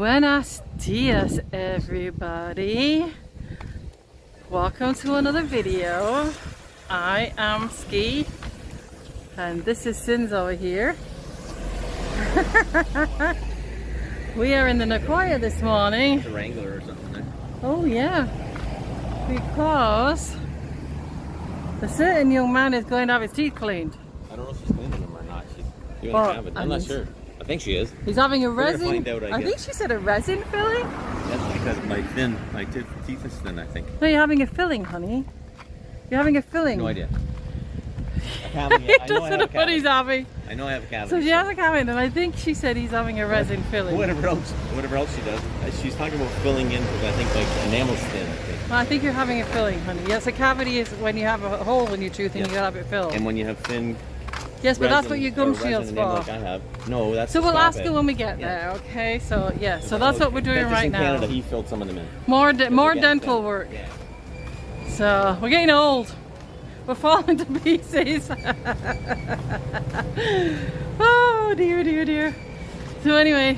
Buenos dias, everybody. Welcome to another video. I am Ski, and this is Sins over here. we are in the Nicoya this morning. The Wrangler or something. There. Oh yeah, because a certain young man is going to have his teeth cleaned. I don't know if she's cleaning them or not. She's doing Well, a cabin. I I'm not sure. I think she is. He's having a resin. out, I I think she said a resin filling. That's because my thin, my teeth is thin. I think. No, you're having a filling, honey. You're having a filling. No idea. He. I know I doesn't have know a what he's having. I know I have a cabin. So she has a cavity, and I think she said he's having a resin filling. Whatever else, whatever else she does. She's talking about filling in because I think like enamel's thin. I think. Well, I think you're having a filling, honey. Yes, a cavity is when you have a hole in your tooth and Yeah. you gotta have it filled. And when you have thin. Yes, but that's what your gum shield's for. Like I have. No, that's. So we'll ask it. her when we get Yeah. there, okay? So yeah, so that's what we're doing right in now. Canada, he filled some of them in. More de- more dental work. Yeah. So we're getting old. We're falling to pieces. oh dear, dear, dear. So anyway,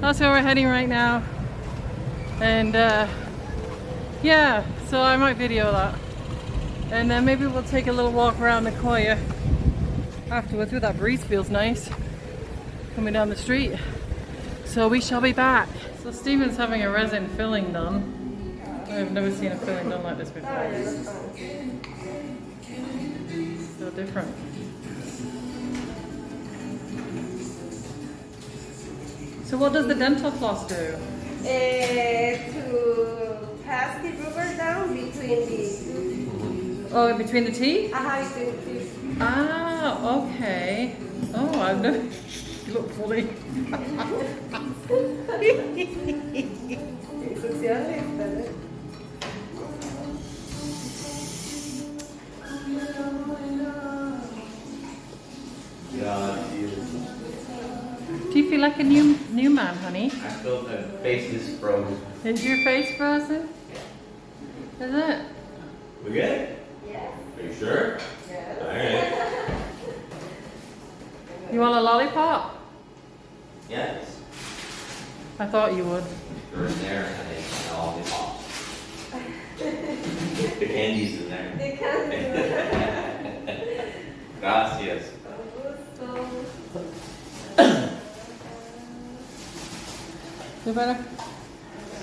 that's where we're heading right now. And uh, yeah, so I might video that. And then maybe we'll take a little walk around Nicoya afterwards. Ooh, that breeze feels nice coming down the street. So we shall be back. So Stephen's having a resin filling done. I've never seen a filling done like this before. So different. So what does the dental floss do? uh, to pass the rubber down between the teeth. Oh, between the teeth? aha, between the Ah, okay. Oh, I've never. You look funny. instrucciones, ¿verdad? Yeah, Do you feel like a new new man, honey? I feel the face is frozen. Is your face frozen? Is it? We good? Yes. Are you sure? Yes. Alright. You want a lollipop? Yes. I thought you would. They're in there and they all the pops. The candy's in there. They can Gracias. You better.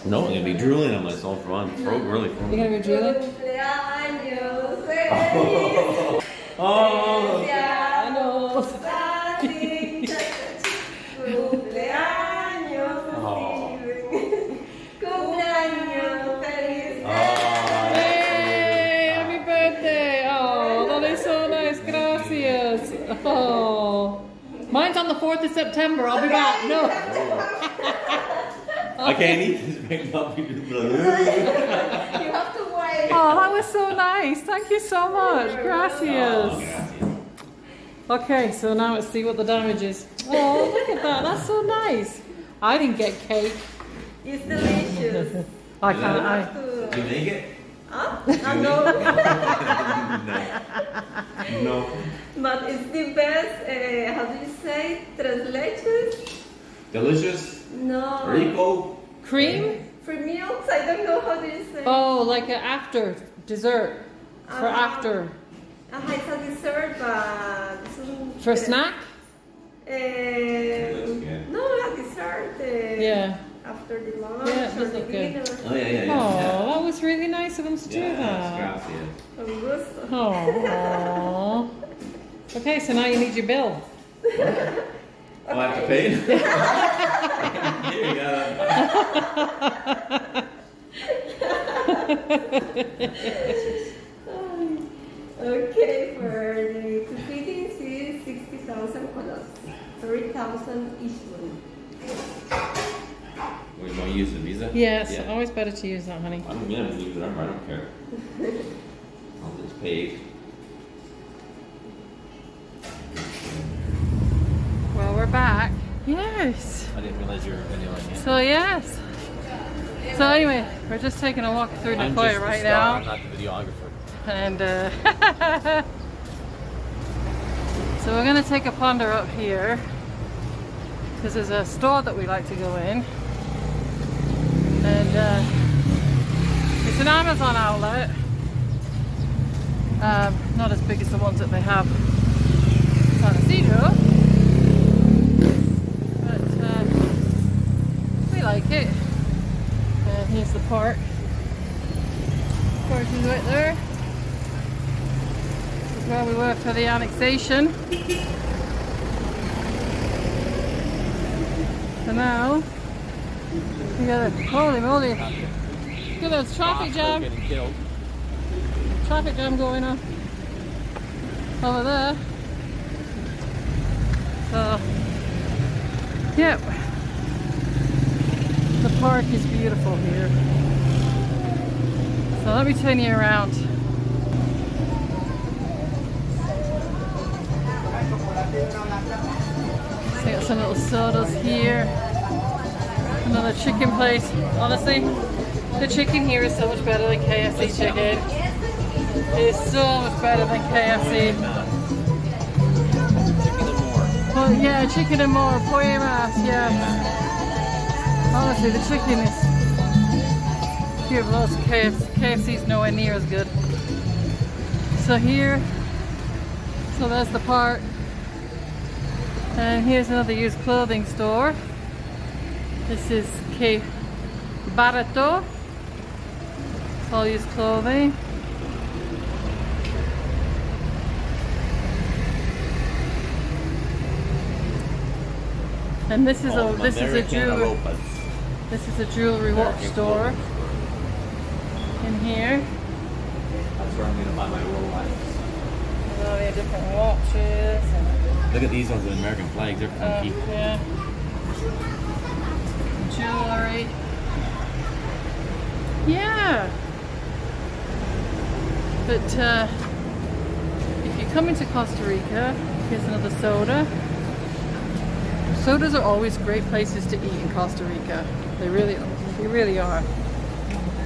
No, I'm gonna be drooling on myself for one. Throat really You full. gonna be drooling? Oh. know. Oh. Happy birthday! Oh, that is so nice. Gracias. Oh, mine's on the fourth of September. I'll be back. No. I can't eat this big puppy. You have to wait. Oh, that was so nice. Thank you so much. Gracias. Okay, so now let's see what the damage is. Oh, look at that. That's so nice. I didn't get cake. It's delicious. I can't. I. To- You make it? Huh? Uh, no. No. No. But it's the best, uh, how do you say, tres leches? Delicious. No. Rico. Cream? For meals, I don't know how do you say. Oh, like an after dessert. For Uh-huh. after. Ajá, it's a dessert, but it's un- For snack? Looks good. no, a dessert. Uh, Yeah. After the lunch Yeah, it does look good. dinner. Oh yeah, yeah, yeah. Oh, that was really nice of them to do that. Gracias. Con. Oh. Okay, so now you need your bill. I have to pay? Here you go. Okay, for the two feedings is 60,000 colones. 3,000 each one. We want to use the visa? Yes, Yeah. always better to use that, honey. I'm gonna leave it on. I don't care. I'll just pay. Well, we're back. Yes. I didn't realize you were videoing it. So yes. So anyway, we're just taking a walk through I'm Nicoya right star, I'm now, not the videographer. and uh, so we're gonna take a ponder up here because there's a store that we like to go in. And uh, it's an Amazon outlet. Um, not as big as the ones that they have in San Isidro. But uh, like it. And here's the park. Park is right there. This is where we were for the annexation. So now, we got a, holy moly, look at this traffic jam, traffic jam going on over there. So, yep, the park is beautiful here. So let me turn you around. So got some little sodas here. Another chicken place. Honestly, the chicken here is so much better than KFC chicken. It is so much better than KFC. Chicken and more. Well, yeah, chicken and more. Pollo yeah. Honestly, the chicken is here below KFC. KFC's nowhere near as good. So here, so there's the park. And here's another used clothing store. This is K Barato. It's all used clothing. And this is a this is a Aropas. This is a jewelry watch store in here. That's where I'm gonna buy my Rolex. All the different watches Look at these ones with American flags. They're uh, funky. yeah. Jewelry. Yeah. But uh, if you come into Costa Rica, here's another soda. Sodas are always great places to eat in Costa Rica. They really, they really are.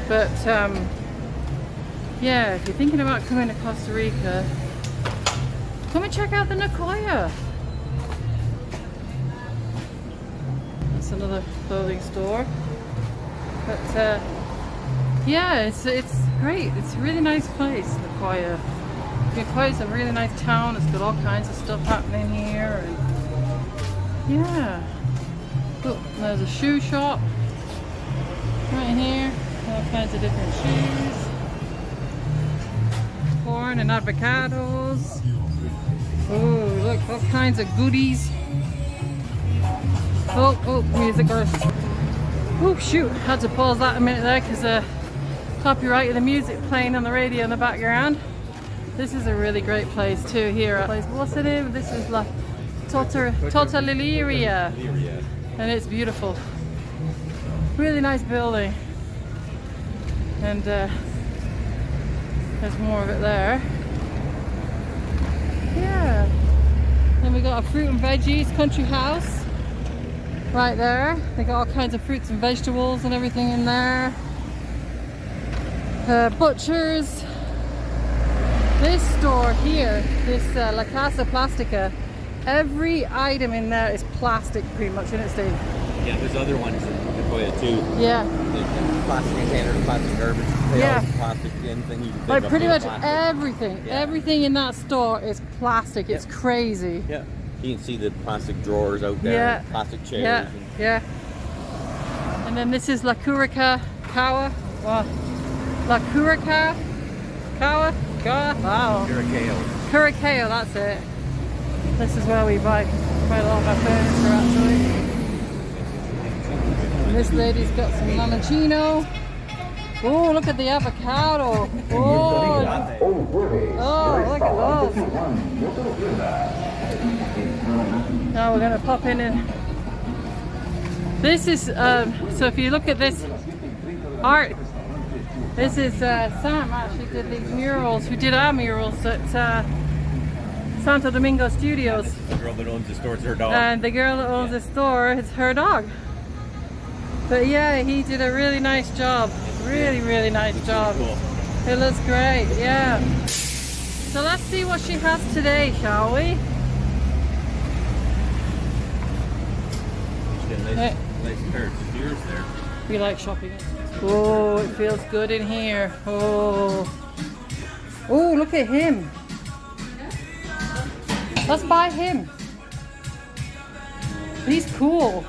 But um, yeah, if you're thinking about coming to Costa Rica, come and check out the Nicoya. That's another clothing store. But uh, yeah, it's it's great. It's a really nice place, Nicoya. Nicoya is a really nice town. It's got all kinds of stuff happening here. And yeah. Look, there's a shoe shop right here. All kinds of different shoes. Corn and avocados. Oh, look, all kinds of goodies. Oh, oh, music goes. Oh, shoot. Had to pause that a minute there because uh, copyright of the music playing on the radio in the background. This is a really great place too here. at Place. The name? This is La Tota Yeah. and it's beautiful. Really nice building. And uh, there's more of it there. Yeah. Then we got a fruit and veggies country house right there. They got all kinds of fruits and vegetables and everything in there. Uh, butchers. This store here, this uh, La Casa Plastica, every item in there is plastic pretty much in its day. Yeah, there's other ones in Nicoya too. Yeah. Plastic containers, plastic garbage, pails, Yeah. plastic anything you can think Like pretty much plastic. everything, Yeah. everything in that store is plastic. It's Yep. crazy. Yeah. You can see the plastic drawers out there, Yeah. plastic chairs. Yeah, and- yeah. And then this is La Curica Kawa. Wow. La Curica Kawa? Kawa? Wow. Curacao. Curacao, that's it. This is where we buy quite a lot of our furniture actually. This lady's got some Lamachino. Oh, look at the avocado. Oh, oh, look at those. Now we're gonna pop in and this is um, so if you look at this art, this is uh, Sam actually did these murals. We did our murals at uh, Santo Domingo Studios, The girl that owns the store, it's her dog. and the girl that owns the store, it's her dog. But yeah, he did a really nice job. Really, really nice job. cool. It looks great, yeah. So let's see what she has today, shall we? She's got a nice, Hey. nice pair of shears there. We like shopping. Oh, it feels good in here. Oh. Oh, look at him. Let's buy him. He's cool.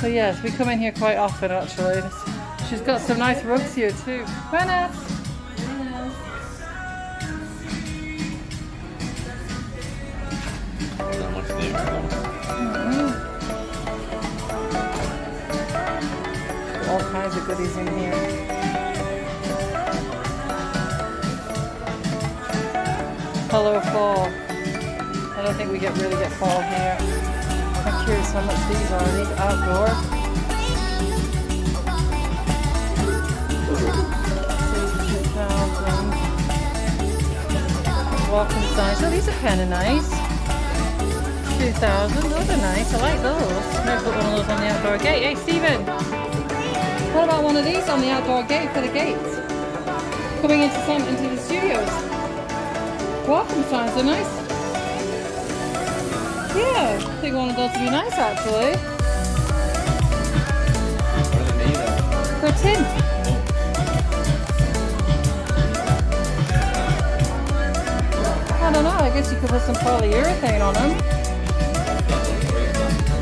So yes, we come in here quite often actually. She's got some nice rugs here too. Buenas. All kinds of goodies in here. Fall. I don't think we get really get fall here. I'm curious how much these are. These outdoor? 2,000. Welcome signs. Oh, these are kind of nice. 2,000. Those are nice. I like those. Maybe put one of those on the outdoor gate. Hey, Stephen. What about one of these on the outdoor gate for the gates? Coming into some into the studios. Welcome signs are nice. Think one of those would be nice actually. Of? Tin. I don't know, I guess you could put some polyurethane on them.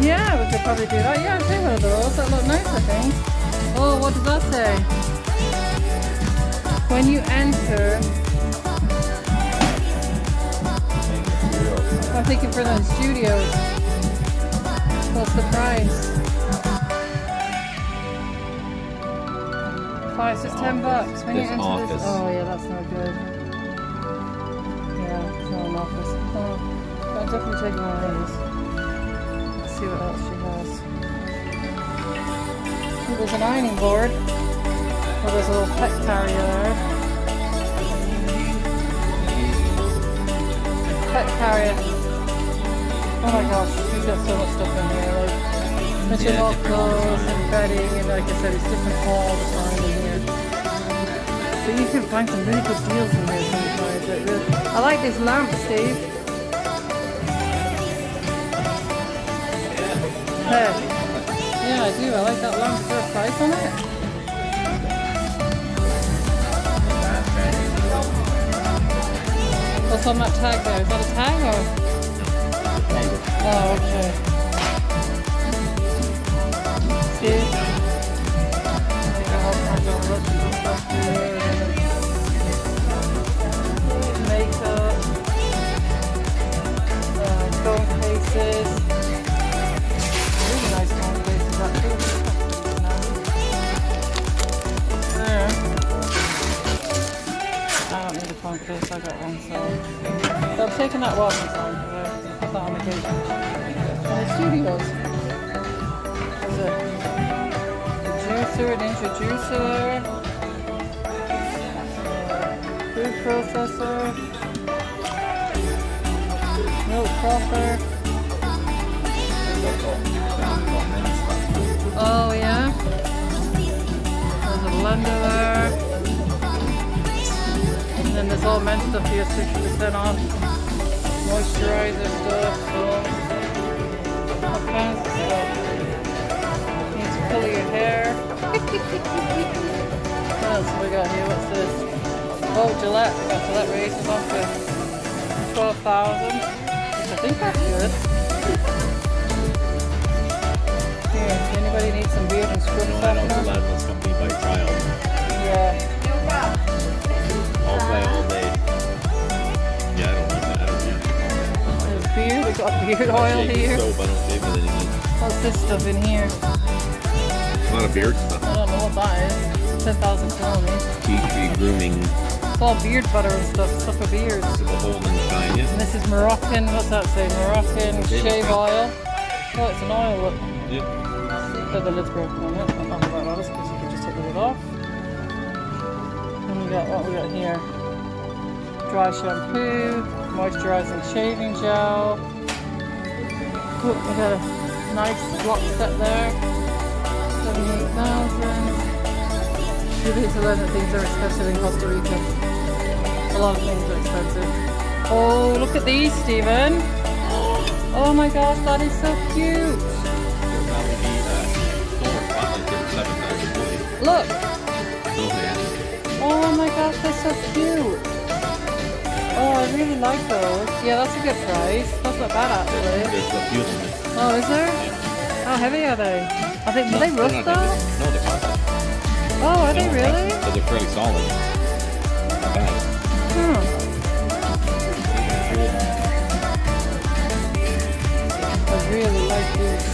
Yeah, we could probably do that. Yeah, I'd take one of those. That look nice, I think. Oh, what does that say? When you enter, I'm thinking for the studios. What's the price? Five, just ten bucks. When you enter office. this, oh yeah, that's not good. Yeah, it's not an office. Oh, I'll definitely take one of these. Let's see what else she has. Oh, there's an ironing board. Oh, there's a little pet carrier there. Pet carrier. Oh my gosh, we've got so much stuff in here. Like, mention Yeah, all clothes and bedding, and like I said, it's different all the time in here. But you can find some really good deals in here sometimes. Like really. I like this lamp, Steve. Hey. Yeah, I do. I like that lamp. There a price on it? What's on that tag there? Is that a tag or? Oh, okay. See? Got all kinds of juicer. Uh, food processor. Milk frother. Oh yeah. There's a blender there. And then there's all men's stuff here, 60% off. Moisturizer stuff, so all kinds. Need color your hair. what else have we got here? What's this? Oh, Gillette. We got Gillette razors on for 12,000. Which I think that's good. Here, does anybody need some beard and scrub No, I don't softener? allow this company by trial. Yeah. All play all day. Yeah, I don't need that. I don't need that. There's beard. We've got beard oil I shave with here. Soap. I don't shave with anything. What's this stuff in here? A lot of beard stuff. I don't know what that is. 10,000 kilometers. Tea grooming. It's all beard butter and stuff. Stuff for beards. The whole and shine. And this is Moroccan, what's that say? Moroccan Shave shave oil. Oh, it's an oil look. yeah. So the lid's broken on it. I'm not about that because you can just take the lid off. And we got what we got here. Dry shampoo, moisturizing shaving gel. Cool, we got a nice block set there. 78,000. You need to learn that things are expensive in Costa Rica. A lot of things are expensive. Oh, look at these, Stephen. Oh my gosh, that is so cute. It'll probably be solar spotlight. Look. Oh. My gosh, they're so cute. Oh, I really like those. Yeah, that's a good price. That's not bad actually. There's a few of them. Oh, is there? How heavy are they? Are they, do they rust though? heavy. No, they're fine. Oh, are they No, really? But they're pretty solid. Not bad. Hmm. I really like these.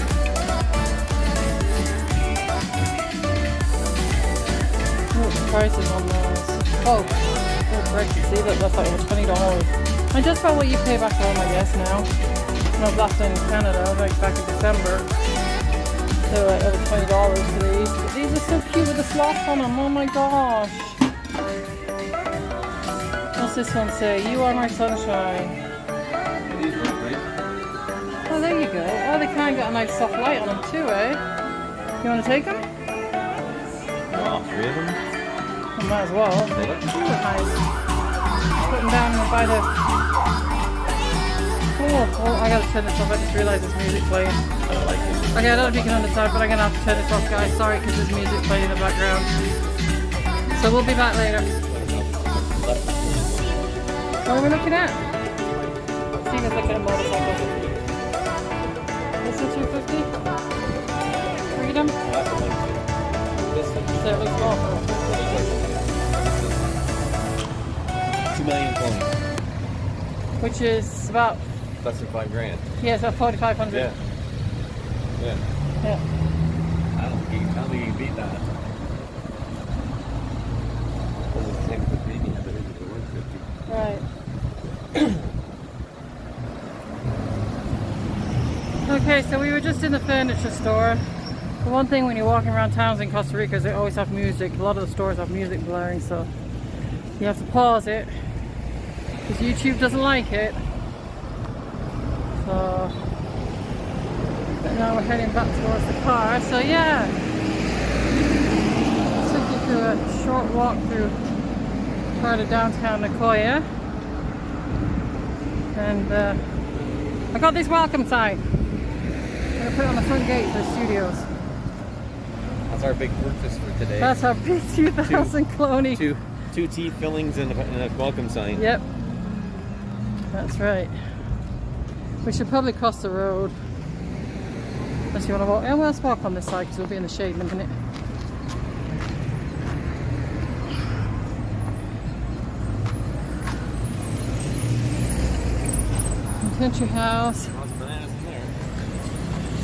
Look, prices on those. Oh, oh great. See that? That's like twenty dollars. And just about what you pay back home, I guess now. When I was last in Canada, like back in December. So like over twenty dollars for these. But these are so cute with the slots on them. Oh my gosh. What's this one say? You are my sunshine. Oh, there you go. Oh, they kind of got a nice soft light on them too, eh? You want to take them? All three of them. I might as well. They look nice. Put them down by the. Oh, oh, I gotta turn this off. I just realized there's music playing. I like it. Okay, I don't know if you can understand, but I'm gonna have to turn this off, guys. Sorry, because there's music playing in the background. So we'll be back later. What are we looking at? Steven's looking at motorcycles. This is 250? Freedom? So it looks awful. Two million coins. Which is about, Less than five grand. yeah, it's about 4,500. Yeah. Yeah. Yeah. I don't think you, I don't think you can beat that. Well, the same with maybe, it was the 150. Right. okay, so we were just in the furniture store. The one thing when you're walking around towns in Costa Rica is they always have music. A lot of the stores have music blaring, so you have to pause it because YouTube doesn't like it. So, but now we're heading back towards the car. So yeah, took you through a short walk through part of downtown Nicoya. And uh, I got this welcome sign. I'm gonna put it on the front gate for the studios. That's our big purchase for today. That's our big 2000 cloney. two, two tea fillings and a, and a welcome sign. Yep. That's right. We should probably cross the road. Unless you want to walk. Yeah, well, let's walk on this side because we'll be in the shade in a minute. Country house.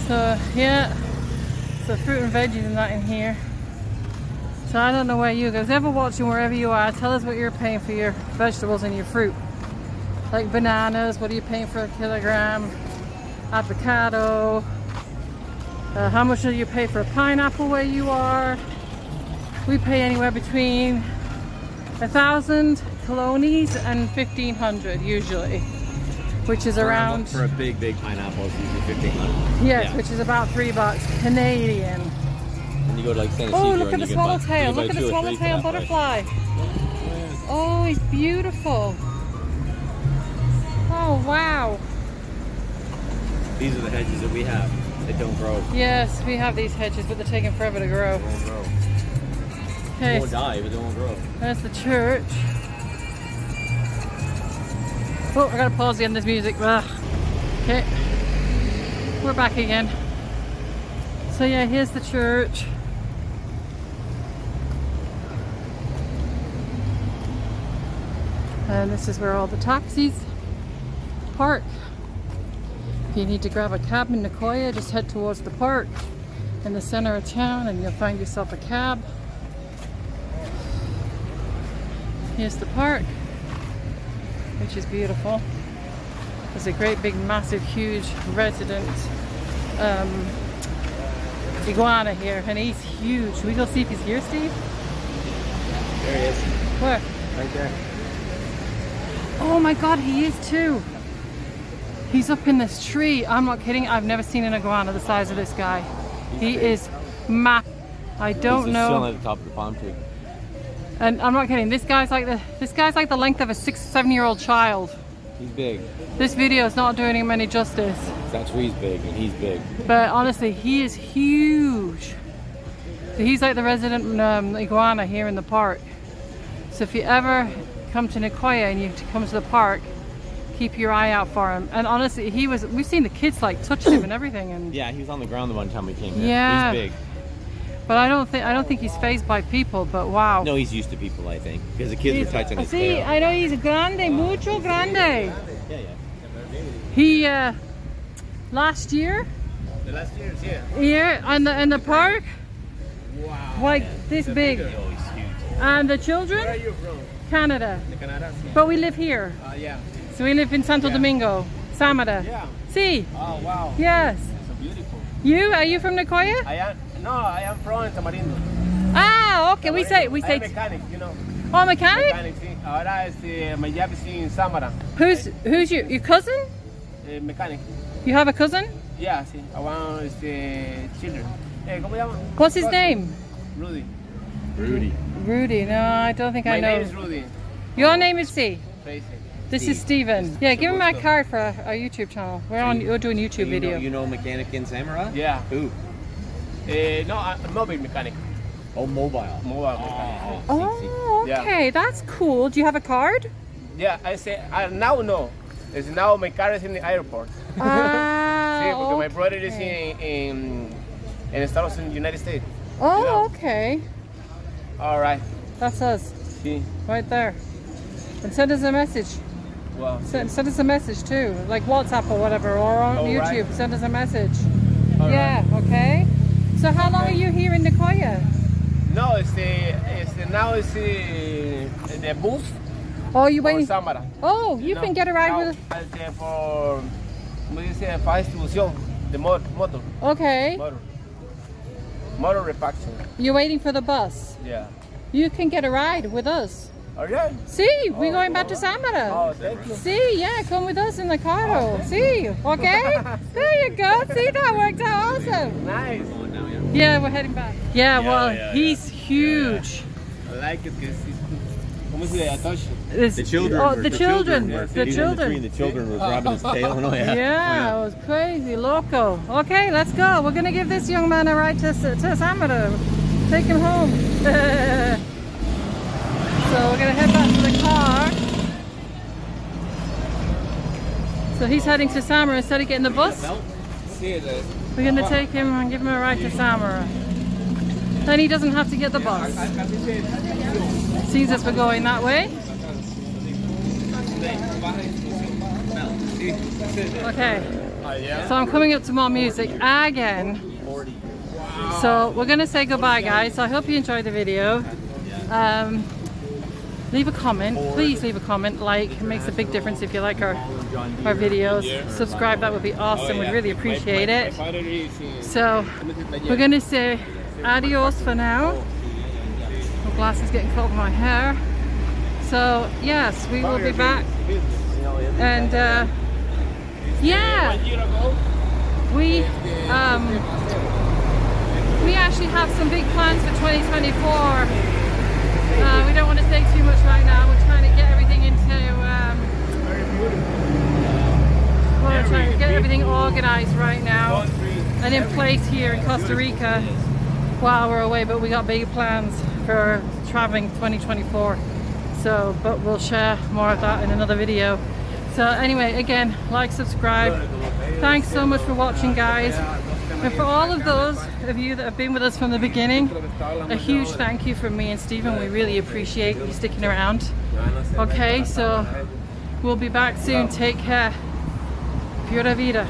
So yeah, so fruit and veggies and that in here. So I don't know where you guys ever watching wherever you are. Tell us what you're paying for your vegetables and your fruit. Like bananas, what are you paying for a kilogram? Avocado. Uh, how much do you pay for a pineapple where you are? We pay anywhere between a thousand colones and fifteen hundred usually, which is For a- around. For a big, big pineapple, it's usually 1500 Yes, Yeah. which is about three bucks Canadian. And you go to like San Oh, look at the you can buy- you swallowtail. Look at the two or three for swallowtail butterfly. Oh, he's beautiful. Oh, wow. These are the hedges that we have. Don't grow. Yes, we have these hedges, but they're taking forever to grow. They won't grow. They won't die, but they won't grow. there's the church. Oh, I gotta pause the end of this music. Ugh. Okay, we're back again. So yeah, here's the church. And this is where all the taxis park. If you need to grab a cab in Nicoya, just head towards the park in the center of town and you'll find yourself a cab. Here's the park, which is beautiful. There's a great big massive huge resident um, iguana here and he's huge. Should we go see if he's here, Steve? There he is. Where? Right there. Oh my god, he is too. He's up in this tree. I'm not kidding. I've never seen an iguana the size of this guy. He is ma. I don't He's know. at the top of the palm tree. And I'm not kidding. This guy's like the this guy's like the length of a six, seven year old child. He's big. This video is not doing him any justice. That tree's big and he's big. But honestly, he is huge. So he's like the resident um, iguana here in the park. So if you ever come to Nicoya and you come to the park, keep your eye out for him. And honestly, he was, we've seen the kids like touching him and everything. And Yeah, he was on the ground the one time we came here. Yeah. He's big. But I don't think, I don't think he's phased by people, but wow. No, he's used to people, I think. Because the kids He's- were touching his See, tail. I know he's grande, mucho grande. Yeah, yeah. He, uh, last year, The last year, yeah. here in the, in the park, Wow. like this big. Oh, he's huge. And the Where are children, you from? Canada. The Canada? But we live here. Uh, yeah. So we live in Santo Yeah. Domingo, Samara. Yeah. See, Oh, wow. yes. So beautiful. You, are you from Nicoya? I am, no, I am from Tamarindo. Ah, okay, we say, we I say, am mechanic, you know. oh, mechanic? Mechanic, sí. Ahora este, my job is in Samara. Who's, who's your, your cousin? Eh, mechanic. You have a cousin? Yeah, sí. I want este, children. Eh, ¿Cómo se llama? What's his Cousin. name? Rudy. Rudy. Rudy, no, I don't think My I know. My name is. Rudy. Your name is C. Tracy. This is Steven. Yeah, give him my card for our our YouTube channel. We're on, we're doing YouTube you Know, video. you know mechanic in Samara? Yeah. Who? Eh, no, I'm mobile mechanic. Oh, mobile. Mobile mechanic. Oh, Yeah. okay, that's cool. Do you have a card? Yeah, I say, I now no. It's now my car is in the airport. Ah, Sí, porque my brother is okay. in, in, in Estados Unidos, United States. Oh, okay. All right. That's us, Sí. right there. And send us a message. Wow. Send, send us a message too, like WhatsApp or whatever, or on right. YouTube. Send us a message. All right. yeah, okay. So how long are you here in Nicoya? No, it's the, it's the now it's the, the bus Oh, you for waiting? Samara. Oh, you No, can get a ride now, with. este, uh, for, ¿cómo dice? Para distribución de motor, motor, Okay, motor. Motor refactoring. you're waiting for the bus. Yeah. You can get a ride with us. All right. See, we're going back to Samara. Oh, thank you. See, yeah, come with us in the carro. Oh. See, okay? there you go. See, that worked out awesome. Nice. Yeah, we're heading back. Yeah, Yeah, well, yeah, he's huge. I like it because it's, ¿cómo se le touch? The children. Oh, were, the children. were The sitting in the children. and the children were grabbing his tail. Oh, yeah. Oh, yeah, it was crazy, loco. Okay, let's go. We're gonna give this young man a ride to, to Samara. Take him home. so we're gonna head back to the car. So he's heading to Samara instead of getting the bus. We're gonna take him and give him a ride to Samara. Then he doesn't have to get the bus. Sees us we're going that way. Okay. So I'm coming up to more music again. So we're gonna say goodbye guys. So I hope you enjoyed the video. Um, leave a comment. Please leave a comment. Like it makes a big difference if you like our our videos. Subscribe, that would be awesome. We'd really appreciate it. Is So we're gonna say adios for now. My glasses getting caught in my hair. So yes, we will be back. And uh, yeah, we um, we actually have some big plans for 2024. Uh, we don't want to say too much right now. We're trying to get everything into um, very beautiful. we're trying to get everything organized right now. And in place here in Costa Rica while we're away but we got big plans for traveling 2024 so but we'll share more of that in another video so anyway again like subscribe thanks so much for watching guys and for all of those of you that have been with us from the beginning a huge thank you from me and Stephen. We really appreciate you sticking around. Okay so we'll be back soon. Take care. Pura vida